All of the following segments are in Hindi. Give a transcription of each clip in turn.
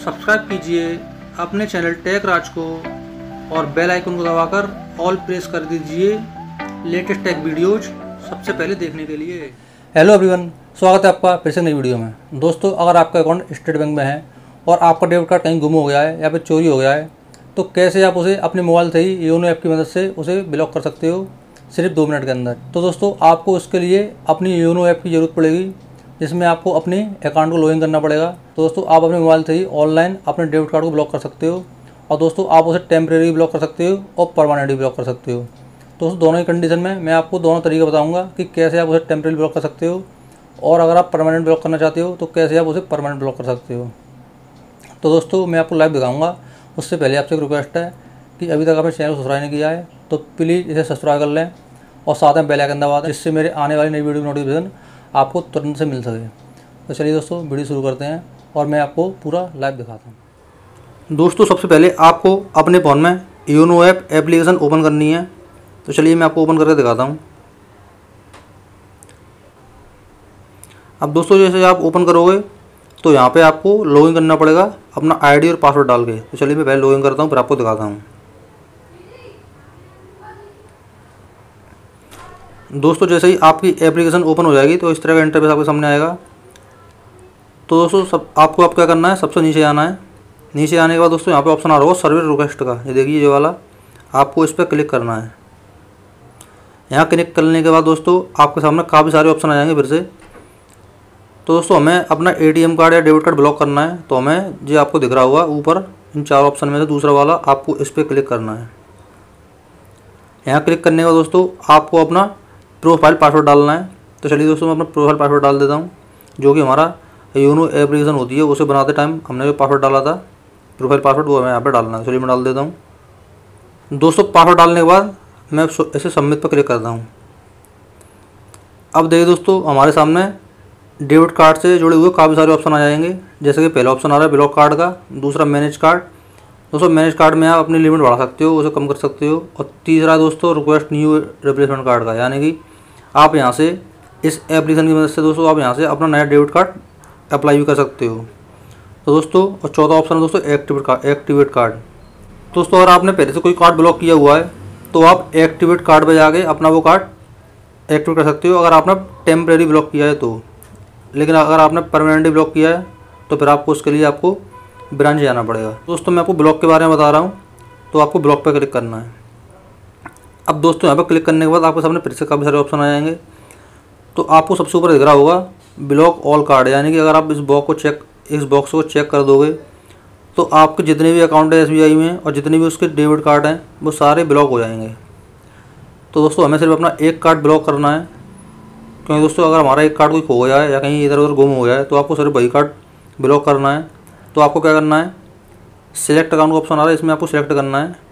सब्सक्राइब कीजिए अपने चैनल टेक राज को और बेल आइकन को दबाकर ऑल प्रेस कर दीजिए लेटेस्ट टेक वीडियोज़ सबसे पहले देखने के लिए। हेलो एवरीवन स्वागत है आपका फिर से नई वीडियो में। दोस्तों, अगर आपका अकाउंट स्टेट बैंक में है और आपका डेबिट कार्ड कहीं गुम हो गया है या फिर चोरी हो गया है तो कैसे आप उसे अपने मोबाइल से ही योनो ऐप की मदद से उसे ब्लॉक कर सकते हो? सिर्फ़ दो मिनट के अंदर। तो दोस्तों, आपको उसके लिए अपनी योनो ऐप की ज़रूरत पड़ेगी। जिसमें आपको अपने अकाउंट को लॉगिन करना पड़ेगा। तो दोस्तों, आप अपने मोबाइल से ही ऑनलाइन अपने डेबिट कार्ड को ब्लॉक कर सकते हो और दोस्तों, आप उसे टेम्प्रेरी ब्लॉक कर सकते हो और परमानेंटली ब्लॉक कर सकते हो। दोस्तों, दोनों ही कंडीशन में मैं आपको दोनों तरीके बताऊँगा कि कैसे आप उसे टेम्प्रेरी ब्लॉक कर सकते हो और अगर आप परमानेंट ब्लॉक करना चाहते हो तो कैसे आप उसे परमानेंट ब्लॉक कर सकते हो। तो दोस्तों, मैं आपको लाइव दिखाऊँगा। उससे पहले आपसे एक रिक्वेस्ट है कि अभी तक आपने चैनल सब्सक्राइब नहीं किया है तो प्लीज़ इसे सब्सक्राइब कर लें और साथ में बेल आइकन दबा दें, जिससे मेरे आने वाली नई वीडियो नोटिफिकेशन आपको तुरंत से मिल सके। तो चलिए दोस्तों, वीडियो शुरू करते हैं और मैं आपको पूरा लाइव दिखाता हूँ। दोस्तों, सबसे पहले आपको अपने फ़ोन में योनो ऐप एप्लीकेशन ओपन करनी है। तो चलिए मैं आपको ओपन करके दिखाता हूँ। अब दोस्तों, जैसे आप ओपन करोगे तो यहाँ पे आपको लॉगिन करना पड़ेगा अपना आईडी और पासवर्ड डाल के। तो चलिए मैं पहले लॉगिन करता हूँ, फिर आपको दिखाता हूँ। दोस्तों, जैसे ही आपकी एप्लीकेशन ओपन हो जाएगी तो इस तरह का इंटरफेस आपके सामने आएगा। तो दोस्तों, सब, आपको आप क्या करना है? सबसे नीचे आना है। नीचे आने के बाद दोस्तों, यहाँ पे ऑप्शन आ रहा होगा सर्विस रिक्वेस्ट का। ये देखिए, ये वाला। आपको इस पर क्लिक करना है। यहाँ क्लिक करने के बाद दोस्तों, आपके सामने काफ़ी सारे ऑप्शन आ जाएँगे फिर से। तो दोस्तों, हमें अपना एटीएम कार्ड या डेबिट कार्ड ब्लॉक करना है। तो हमें जो आपको दिख रहा होगा ऊपर, इन चार ऑप्शन में से दूसरा वाला, आपको इस पर क्लिक करना है। यहाँ क्लिक करने के बाद दोस्तों, आपको अपना प्रोफ़ाइल पासवर्ड डालना है। तो चलिए दोस्तों, मैं अपना प्रोफ़ाइल पासवर्ड डाल देता हूँ, जो कि हमारा यूनो एप्लीकेशन होती है, उसे बनाते टाइम हमने जो पासवर्ड डाला था, प्रोफ़ाइल पासवर्ड वो हमें यहाँ पर डालना है। चलिए मैं डाल देता हूँ। दोस्तों पासवर्ड डालने के बाद मैं इसे सबमिट पर क्लिक करता हूँ। अब देखिए दोस्तों, हमारे सामने डेबिट कार्ड से जुड़े हुए काफ़ी सारे ऑप्शन आ जाएँगे। जैसे कि पहला ऑप्शन आ रहा है ब्लॉक कार्ड का, दूसरा मैनेज कार्ड दोस्तों मैनेज कार्ड में आप अपनी लिमिट बढ़ा सकते हो, उसे कम कर सकते हो। और तीसरा दोस्तों रिक्वेस्ट न्यू रिप्लेसमेंट कार्ड का, यानी कि आप यहाँ से इस एप्लीकेशन की मदद से दोस्तों आप यहाँ से अपना नया डेबिट कार्ड अप्लाई भी कर सकते हो। तो दोस्तों, और चौथा ऑप्शन है दोस्तों एक्टिवेट कार्ड एक्टिवेट कार्ड दोस्तों, अगर आपने पहले से कोई कार्ड ब्लॉक किया हुआ है तो आप एक्टिवेट कार्ड पर जाके अपना वो कार्ड एक्टिवेट कर सकते हो। अगर आपने टेम्प्रेरी ब्लॉक किया है तो। लेकिन अगर आपने परमानेंटली ब्लॉक किया है तो फिर आपको उसके लिए आपको ब्रांच जाना पड़ेगा। दोस्तों, मैं आपको ब्लॉक के बारे में बता रहा हूँ तो आपको ब्लॉक पर क्लिक करना है। अब दोस्तों यहाँ पर क्लिक करने के बाद आपके सामने फिर से काफ़ी सारे ऑप्शन आ जाएँगे। तो आपको सबसे ऊपर दिख रहा होगा, ब्लॉक ऑल कार्ड, यानी कि अगर आप इस बॉक्स को चेक, इस बॉक्स को चेक कर दोगे तो आपके जितने भी अकाउंट है एस में और जितने भी उसके डेबिट कार्ड हैं, वो सारे ब्लॉक हो जाएँगे। तो दोस्तों हमें सिर्फ़ अपना एक कार्ड ब्लॉक करना है, क्योंकि दोस्तों अगर हमारा एक कार्ड कोई खो गया है या कहीं इधर उधर गुम हो गया है तो आपको सिर्फ़ वही कार्ड ब्लॉक करना है। तो आपको क्या करना है, सिलेक्ट अकाउंट का ऑप्शन आ रहा है, इसमें आपको सिलेक्ट करना है।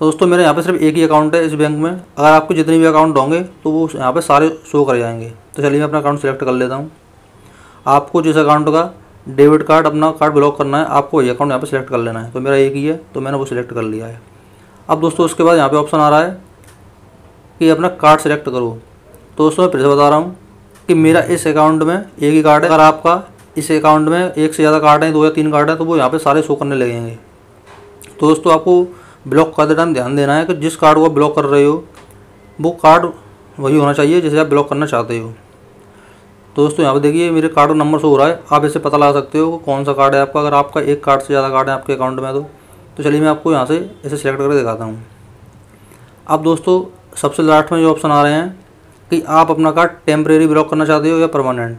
तो दोस्तों, मेरे यहाँ पे सिर्फ़ एक ही अकाउंट है इस बैंक में। अगर आपके जितने भी अकाउंट होंगे तो वो यहाँ पे सारे शो कर जाएँगे। तो चलिए मैं अपना अकाउंट सेलेक्ट कर लेता हूँ। आपको जिस अकाउंट का डेबिट कार्ड अपना कार्ड ब्लॉक करना है, आपको वही अकाउंट यहाँ पे सिलेक्ट कर लेना है। तो मेरा एक ही है तो मैंने वो सिलेक्ट कर लिया है। अब दोस्तों उसके बाद यहाँ पे ऑप्शन आ रहा है कि अपना कार्ड सेलेक्ट करो। तो दोस्तों, मैं फिर से बता रहा हूँ कि मेरा इस अकाउंट में एक ही कार्ड है। अगर आपका इस अकाउंट में एक से ज़्यादा कार्ड है, दो या तीन कार्ड है तो वो यहाँ पर सारे शो करने लगेंगे। तो दोस्तों, आपको ब्लॉक करते टाइम ध्यान देना है कि जिस कार्ड को ब्लॉक कर रहे हो वो कार्ड वही होना चाहिए जिसे आप ब्लॉक करना चाहते हो। तो दोस्तों यहाँ पर देखिए मेरे कार्ड नंबर शो हो रहा है। आप इसे पता लगा सकते हो कौन सा कार्ड है आपका। अगर आपका एक कार्ड से ज़्यादा कार्ड है आपके अकाउंट में तो तो चलिए मैं आपको यहाँ से इसे सेलेक्ट करके दिखाता हूँ। अब दोस्तों सबसे लास्ट में जो ऑप्शन आ रहे हैं कि आप अपना कार्ड टेम्प्रेरी ब्लॉक करना चाहते हो या परमानेंट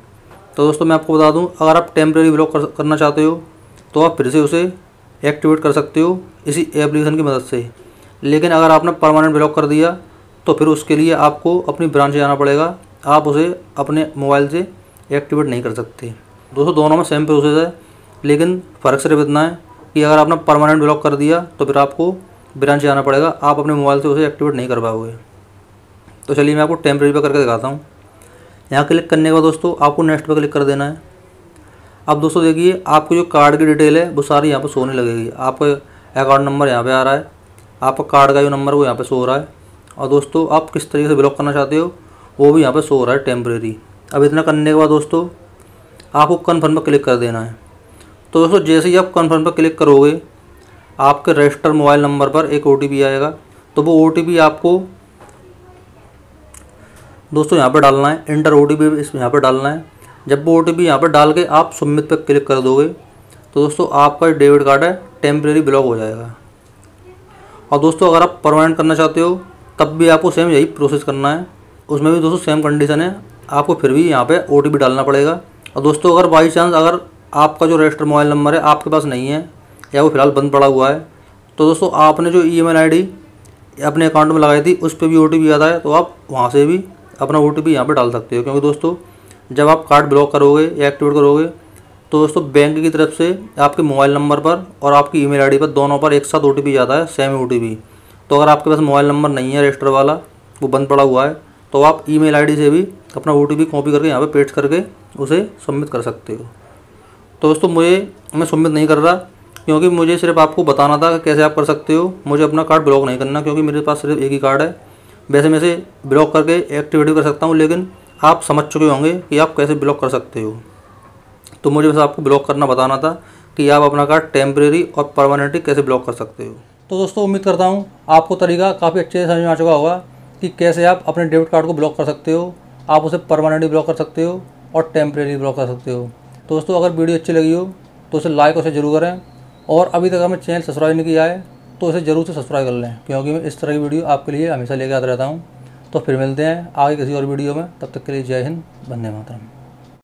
तो दोस्तों मैं आपको बता दूँ अगर आप टेम्प्रेरी ब्लॉक कर, करना चाहते हो तो आप फिर से उसे एक्टिवेट कर सकते हो इसी एप्लीकेशन की मदद से। लेकिन अगर आपने परमानेंट ब्लॉक कर दिया तो फिर उसके लिए आपको अपनी ब्रांच जाना पड़ेगा। आप उसे अपने मोबाइल से एक्टिवेट नहीं कर सकते। दोस्तों, दोनों में सेम प्रोसेस है, लेकिन फ़र्क सिर्फ़ इतना है कि अगर आपने परमानेंट ब्लॉक कर दिया तो फिर आपको ब्रांच जाना पड़ेगा। आप अपने मोबाइल से उसे एक्टिवेट नहीं कर पाओगे। तो चलिए मैं आपको टेम्प्रेरी पर करके दिखाता हूँ। यहाँ क्लिक करने के बाद दोस्तों, आपको नेक्स्ट पर क्लिक कर देना है। अब दोस्तों देखिए, आपको जो कार्ड की डिटेल है, वो सारी यहाँ पर सोने लगेगी। आपका अकाउंट नंबर यहाँ पे आ रहा है। आपका कार्ड का जो नंबर वो यहाँ पे हो रहा है। और दोस्तों, आप किस तरीके से ब्लॉक करना चाहते हो, वो भी यहाँ पे हो रहा है टेम्प्रेरी अब इतना करने के बाद दोस्तों, आपको कन्फर्म पर क्लिक कर देना है। तो दोस्तों, जैसे ही आप कन्फर्म पर क्लिक करोगे, आपके रजिस्टर मोबाइल नंबर पर एक ओटीपी आएगा। तो वो ओटीपी आपको दोस्तों यहाँ पर डालना है। इंटर ओ टी पी यहाँ पर डालना है। जब वो ओ यहाँ पर डाल के आप सबमिट पर क्लिक कर दोगे तो दोस्तों आपका डेबिट कार्ड है टेम्प्रेरी ब्लॉक हो जाएगा। और दोस्तों अगर आप परमानेंट करना चाहते हो, तब भी आपको सेम यही प्रोसेस करना है। उसमें भी दोस्तों सेम कंडीशन है, आपको फिर भी यहाँ पे ओ डालना पड़ेगा। और दोस्तों अगर बाई चांस अगर आपका जो रजिस्टर मोबाइल नंबर है, आपके पास नहीं है, या वो फ़िलहाल बंद पड़ा हुआ है तो दोस्तों आपने जो ई एम अपने अकाउंट में लगाई थी, उस पर भी ओ आता है तो आप वहाँ से भी अपना ओ टी पी यहाँ पर डाल सकते हो। क्योंकि दोस्तों जब आप कार्ड ब्लॉक करोगे या एक्टिवेट करोगे तो दोस्तों बैंक की तरफ़ से आपके मोबाइल नंबर पर और आपकी ईमेल आईडी पर दोनों पर एक साथ ओ जाता है सेम ओटीपी तो अगर आपके पास मोबाइल नंबर नहीं है, रजिस्टर वाला, वो बंद पड़ा हुआ है तो आप ईमेल आईडी से भी अपना ओ कॉपी करके यहाँ पर पेस्ट करके उसे सबमिट कर सकते हो। तो दोस्तों मुझे, मैं सबमिट नहीं कर रहा, क्योंकि मुझे सिर्फ़ आपको बताना था कि कैसे आप कर सकते हो। मुझे अपना कार्ड ब्लॉक नहीं करना, क्योंकि मेरे पास सिर्फ़ एक ही कार्ड है। वैसे मैं से ब्लॉक करके एक्टिविटी कर सकता हूँ, लेकिन आप समझ चुके होंगे कि आप कैसे ब्लॉक कर सकते हो। तो मुझे बस आपको ब्लॉक करना बताना था कि आप अपना कार्ड टेम्प्रेरी और परमानेंटली कैसे ब्लॉक कर सकते हो। तो दोस्तों, उम्मीद करता हूँ आपको तरीका काफ़ी अच्छे से समझ में आ चुका होगा कि कैसे आप अपने डेबिट कार्ड को ब्लॉक कर सकते हो। आप उसे परमानेंटली ब्लॉक कर सकते हो और टेम्प्रेरी ब्लॉक कर सकते हो। तो दोस्तों, अगर वीडियो अच्छी लगी हो तो उसे लाइक और ज़रूर करें। और अभी तक हमें चैनल सब्सक्राइब नहीं किया है तो इसे ज़रूर से सब्सक्राइब कर लें, क्योंकि मैं इस तरह की वीडियो आपके लिए हमेशा लेकर आता रहता हूँ। तो फिर मिलते हैं आगे किसी और वीडियो में। तब तक के लिए जय हिंद, वंदे मातरम।